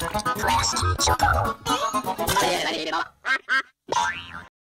クエストショット。